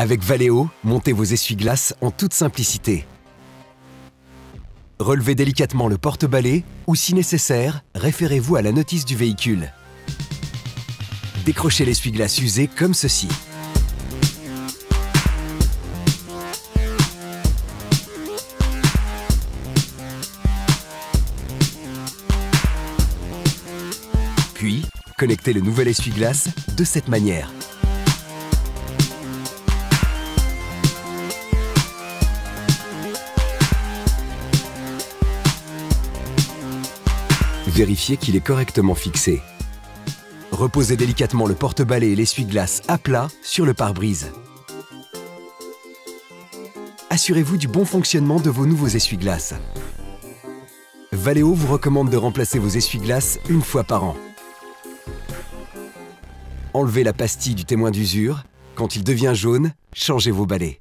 Avec Valeo, montez vos essuie-glaces en toute simplicité. Relevez délicatement le porte-balai ou, si nécessaire, référez-vous à la notice du véhicule. Décrochez l'essuie-glace usé comme ceci. Puis, connectez le nouvel essuie-glace de cette manière. Vérifiez qu'il est correctement fixé. Reposez délicatement le porte-balai et l'essuie-glace à plat sur le pare-brise. Assurez-vous du bon fonctionnement de vos nouveaux essuie-glaces. Valeo vous recommande de remplacer vos essuie-glaces une fois par an. Enlevez la pastille du témoin d'usure. Quand il devient jaune, changez vos balais.